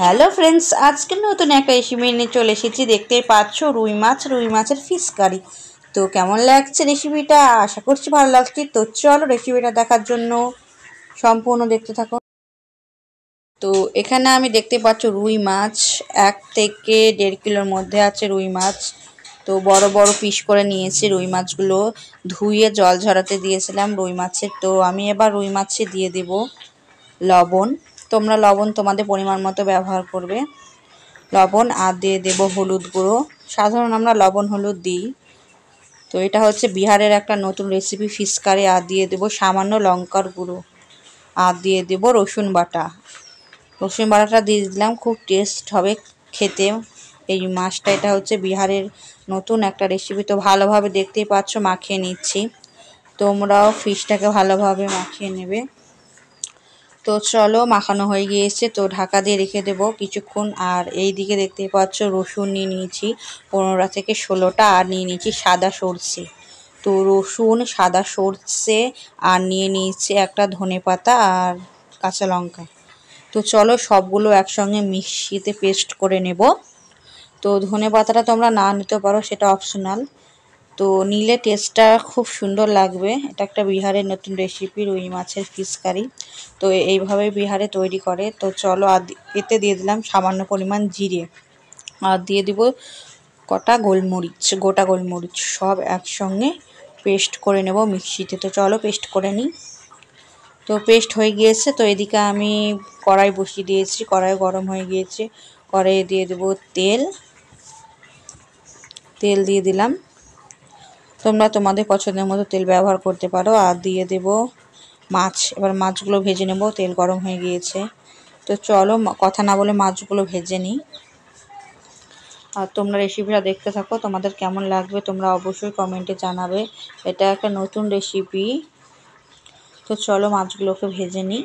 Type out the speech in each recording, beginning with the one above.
Hello friends, আজকে নতুন একটা রেসিপি নিয়ে চলে এসেছি। দেখতে পাচ্ছ, রুই মাছ, রুই মাছের ফিশ কারি তো কেমন লাগছে রেসিপিটা আশা করছি ভালো লাগছে। তো চলো রেসিপিটা দেখার জন্য সম্পূর্ণ দেখতে থাকো। তো এখানে আমি দেখতে পাচ্ছ রুই মাছ, এক থেকে দেড় কিলোর মধ্যে আছে রুই মাছ। তো বড় বড় পিস করে নিয়েছি রুই মাছগুলো। ধুয়ে জল ঝরাতে দিয়েছিলাম রুই মাছের। তো আমি এবার রুই মাছে দিয়ে দেব লবণ। তোমরা লবণ তোমাদের পরিমাণ মতো ব্যবহার করবে। লবণ, আর দিয়ে দেবো হলুদ গুঁড়ো। সাধারণ আমরা লবণ, হলুদ দিই। তো এটা হচ্ছে বিহারের একটা নতুন রেসিপি ফিশ কারি আর দিয়ে দেবো সামান্য লঙ্কার গুঁড়ো। আর দিয়ে দেবো রসুন বাটা। রসুন বাটাটা দিয়ে দিলাম, খুব টেস্ট হবে খেতে। এই মাছটা, এটা হচ্ছে বিহারের নতুন একটা রেসিপি তো ভালোভাবে দেখতেই পাচ্ছ, মাখিয়ে নিচ্ছি। তোমরাও ফিশটাকে ভালোভাবে মাখিয়ে নেবে। তো চলো, মাখানো হয়ে গিয়েছে, তো ঢাকা দিয়ে রেখে দেবো কিছুক্ষণ। আর এই দিকে দেখতে পাচ্ছ, রসুন নিয়ে নিয়েছি, পনেরোটা থেকে ষোলোটা, আর নিয়ে নিয়েছি সাদা সর্ষে। তো রসুন সাদা সর্ষে, আর নিয়ে নিয়েছি একটা ধনে পাতা আর কাঁচা লঙ্কা। তো চলো, সবগুলো একসঙ্গে মিশিয়েতে পেস্ট করে নেব। তো ধনে পাতাটা তোমরা না নিতে পারো, সেটা অপশনাল। তো নিলে টেস্টটা খুব সুন্দর লাগবে। এটা একটা বিহারের নতুন রেসিপি রুই মাছের ফিশ কারি তো এইভাবে বিহারে তৈরি করে। তো চলো আর এতে দিয়ে দিলাম সামান্য পরিমাণ জিরে। আর দিয়ে দিব কটা গোলমরিচ, গোটা গোলমরিচ সব একসঙ্গে পেস্ট করে নেব মিক্সিতে। তো চলো পেস্ট করে নিই। তো পেস্ট হয়ে গিয়েছে। তো এদিকে আমি কড়াই বসিয়ে দিয়েছি। কড়াই গরম হয়ে গিয়েছে। কড়াইয়ে দিয়ে দেবো তেল। তেল দিয়ে দিলাম। তোমরা তোমাদের পছন্দের মতো তেল ব্যবহার করতে পারো। আর দিয়ে দেব মাছ। এবার মাছগুলো ভেজে নেব। তেল গরম হয়ে গিয়েছে। তো চলো কথা না বলে মাছগুলো ভেজে নিই। আর তোমরা রেসিপিটা দেখতে থাকো। তোমাদের কেমন লাগবে তোমরা অবশ্যই কমেন্টে জানাবে। এটা একটা নতুন রেসিপি তো চলো মাছগুলোকে ভেজে নিই।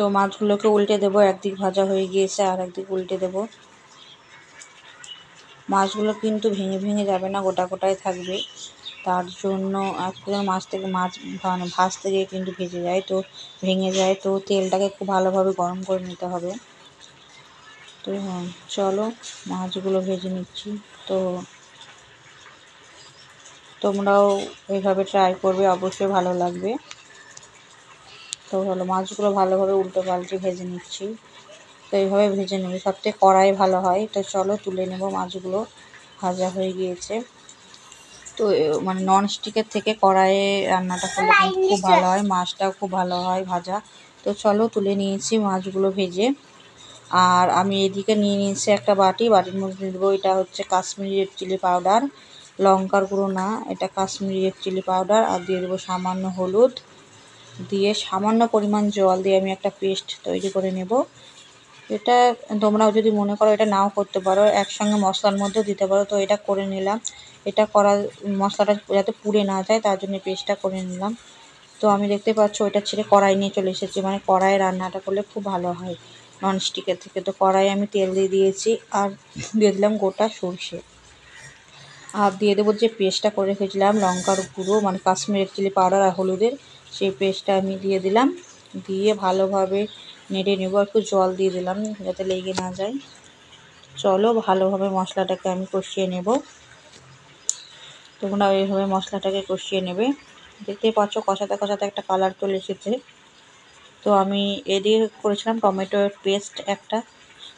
তো মাছগুলোকে উল্টে দেবো, একদিক ভাজা হয়ে গিয়েছে আর একদিক উল্টে দেব। মাছগুলো কিন্তু ভেঙে ভেঙে যাবে না, গোটা গোটায় থাকবে। তার জন্য একজন মাছ থেকে মাছ মানে ভাজতে গিয়ে কিন্তু ভেজে যায়। তো ভেঙে যায়, তো তেলটাকে খুব ভালোভাবে গরম করে নিতে হবে। তো চলো মাছগুলো ভেজে নিচ্ছি। তো তোমরাও এইভাবে ট্রাই করবে, অবশ্যই ভালো লাগবে। তো হলো মাছগুলো ভালোভাবে উল্টো পাল্টে ভেজে নিচ্ছি। তো এইভাবে ভেজে নেবে। সবথেকে কড়াই ভালো হয়। তো চলো তুলে নেব মাছগুলো। ভাজা হয়ে গিয়েছে। তো মানে নন স্টিকের থেকে কড়াইয়ে রান্নাটা করলে কিন্তু খুব ভালো হয়। মাছটাও খুব ভালো হয় ভাজা। তো চলো তুলে নিয়েছি মাছগুলো ভেজে। আর আমি এদিকে নিয়ে নিয়েছি একটা বাটি। বাটির মধ্যে দেবো এটা হচ্ছে কাশ্মীরি রেড চিলি পাউডার লঙ্কার গুঁড়ো না এটা কাশ্মীরি রেড চিলি পাউডার আর দিয়ে দেবো সামান্য হলুদ। দিয়ে সামান্য পরিমাণ জল দিয়ে আমি একটা পেস্ট তৈরি করে নেব। এটা তোমরাও যদি মনে করো এটা নাও করতে পারো, একসঙ্গে মশলার মধ্যেও দিতে পারো। তো এটা করে নিলাম। এটা করা মশলাটা যাতে পুড়ে না যায়, তার জন্য পেস্টটা করে নিলাম। তো আমি দেখতে পাচ্ছ ওইটা ছেড়ে কড়াই নিয়ে চলে এসেছি। মানে কড়াই রান্নাটা করলে খুব ভালো হয় ননস্টিকের থেকে। তো কড়াই আমি তেল দিয়ে দিয়েছি আর দিয়ে দিলাম গোটা সর্ষে। আর দিয়ে দেবো যে পেস্টটা করে রেখেছিলাম, লঙ্কার গুঁড়ো মানে কাশ্মীরের চিলি পাউডার আর হলুদের, সেই পেস্টটা আমি দিয়ে দিলাম। দিয়ে ভালোভাবে নেড়ে নেব, একটু জল দিয়ে দিলাম যাতে লেগে না যায়। চলো ভালোভাবে মশলাটাকে আমি কষিয়ে নেব। তোমরা এইভাবে মশলাটাকে কষিয়ে নেবে। দেখতে পাচ্ছ কষাতে কষাতে একটা কালার চলে এসেছে। তো আমি এদিকে করেছিলাম টমেটোর পেস্ট একটা।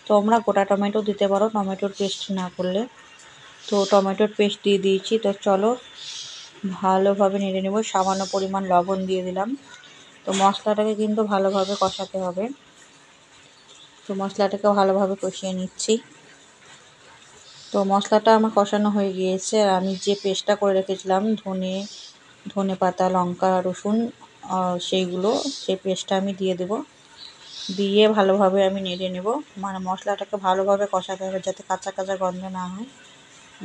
তোমরা গোটা টমেটো দিতে পারো, টমেটোর পেস্ট না করলে। তো টমেটোর পেস্ট দিয়ে দিয়েছি। তো চলো, ভালোভাবে নেড়ে নেব। সামান্য পরিমাণ লবণ দিয়ে দিলাম। তো মশলাটাকে কিন্তু ভালোভাবে কষাতে হবে। তো মশলাটাকে ভালোভাবে কষিয়ে নিচ্ছি। তো মশলাটা আমার কষানো হয়ে গিয়েছে। আর আমি যে পেস্টটা করে রেখেছিলাম, ধনে ধনে পাতা, লঙ্কা, রসুন সেইগুলো, সেই পেস্টটা আমি দিয়ে দেব। দিয়ে ভালোভাবে আমি নেড়ে নেব। মানে মশলাটাকে ভালোভাবে কষাতে হবে যাতে কাঁচা কাঁচা গন্ধ না হয়।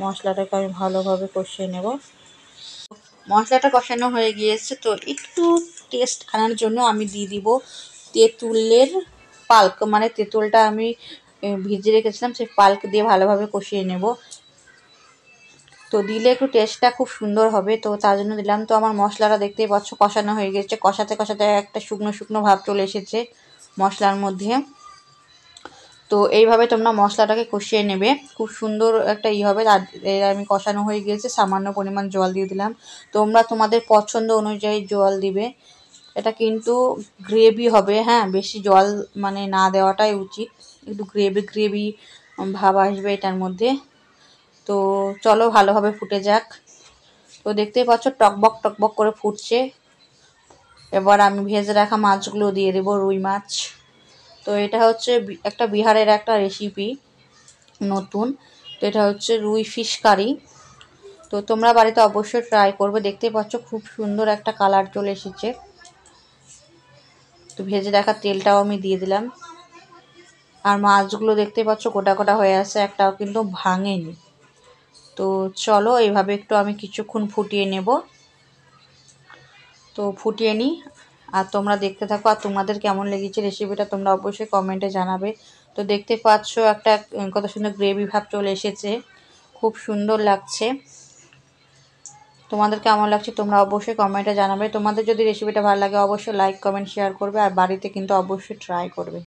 মশলাটাকে আমি ভালোভাবে কষিয়ে নেব। মশলাটা কষানো হয়ে গিয়েছে, তো একটু টেস্ট আনার জন্য আমি দিয়ে দিব তেঁতুলের পাল্ক। মানে তেঁতুলটা আমি ভিজে রেখেছিলাম, সেই পাল্ক দিয়ে ভালোভাবে কষিয়ে নেব। তো দিলে একটু টেস্টটা খুব সুন্দর হবে, তো তার জন্য দিলাম। তো আমার মশলাটা দেখতেই পাচ্ছ কষানো হয়ে গেছে কষাতে কষাতে একটা শুকনো শুকনো ভাব চলে এসেছে মশলার মধ্যে। তো এইভাবে তোমরা মশলাটাকে কষিয়ে নেবে। খুব সুন্দর একটা ই হবে। আর আমি কষানো হয়ে গিয়েছে, সামান্য পরিমাণ জল দিয়ে দিলাম। তোমরা তোমাদের পছন্দ অনুযায়ী জল দিবে। এটা কিন্তু গ্রেভি হবে হ্যাঁ? বেশি জল মানে না দেওয়াটাই উচিত। একটু গ্রেভি গ্রেভি ভাব আসবে এটার মধ্যে। তো চলো ভালোভাবে ফুটে যাক। তো দেখতেই পাচ্ছ, টকবক টকবক করে ফুটছে। এবার আমি ভেজে রাখা মাছগুলো দিয়ে দেবো রুই মাছ। তো এটা হচ্ছে একটা বিহারের একটা রেসিপি নতুন। তো এটা হচ্ছে রুই ফিশ কারি। তো তোমরা বাড়িতে অবশ্যই ট্রাই করবে। দেখতে পাচ্ছ খুব সুন্দর একটা কালার চলে এসেছে। তো ভেজে রাখা তেলটাও আমি দিয়ে দিলাম। আর মাছগুলো দেখতে পাচ্ছ গোটা গোটা হয়ে আছে, একটাও কিন্তু ভাঙেনি। তো চলো, এইভাবে একটু আমি কিছুক্ষণ ফুটিয়ে নেব। তো ফুটিয়ে নিই। আর তোমরা দেখতে থাকো, আর তোমাদের কেমন লেগেছে রেসিপিটা তোমরা অবশ্যই কমেন্টে জানাবে। তো দেখতে পাচ্ছ একটা কত সুন্দর গ্রেভি ভাব চলে এসেছে। খুব সুন্দর লাগছে। তোমাদের কেমন লাগছে তোমরা অবশ্যই কমেন্টে জানাবে। তোমাদের যদি রেসিপিটা ভালো লাগে, অবশ্যই লাইক কমেন্ট শেয়ার করবে। আর বাড়িতে কিন্তু অবশ্যই ট্রাই করবে।